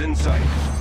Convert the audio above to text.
In sight.